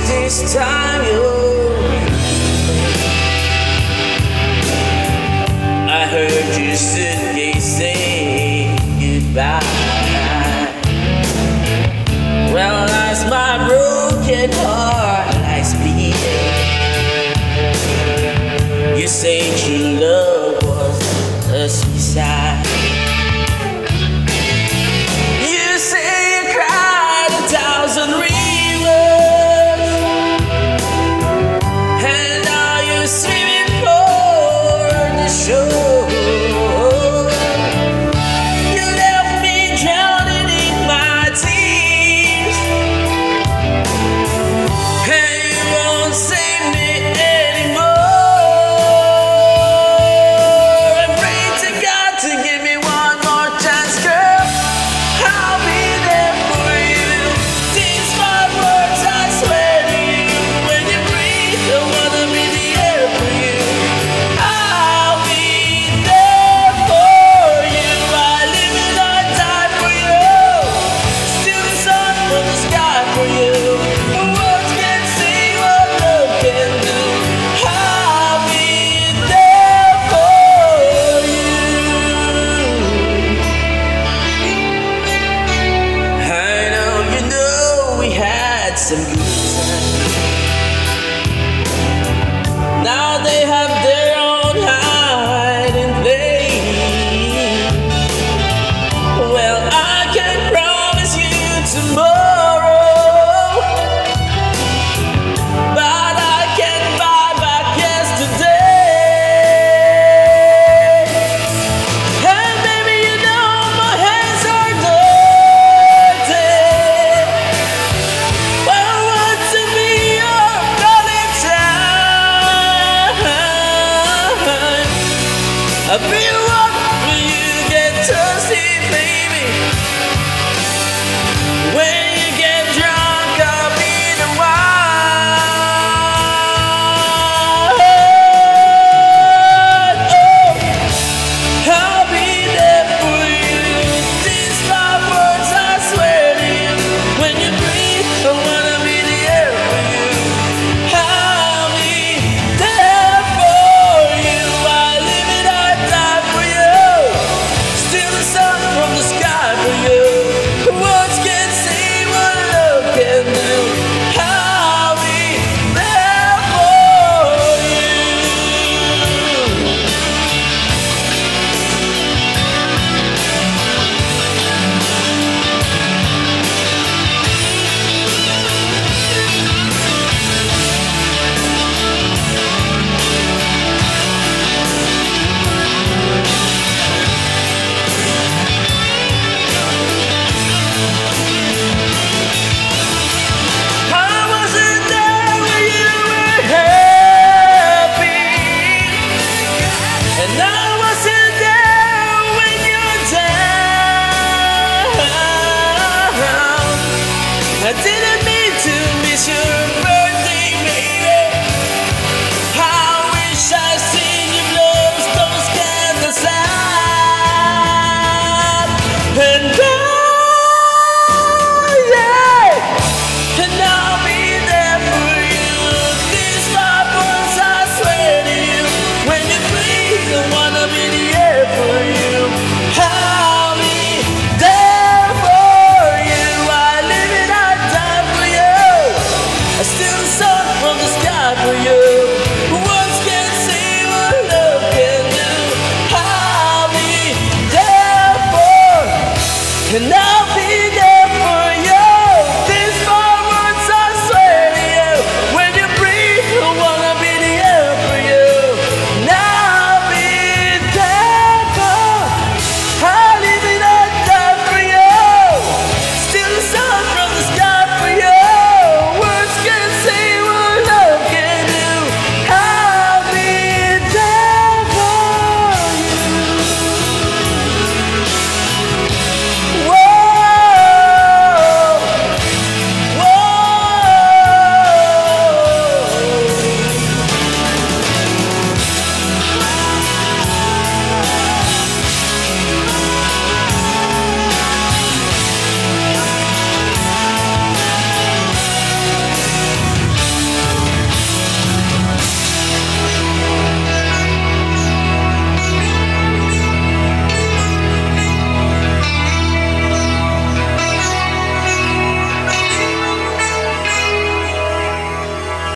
this time you I heard you say goodbye. Well, my broken heart lies You your love was a suicide. away. No!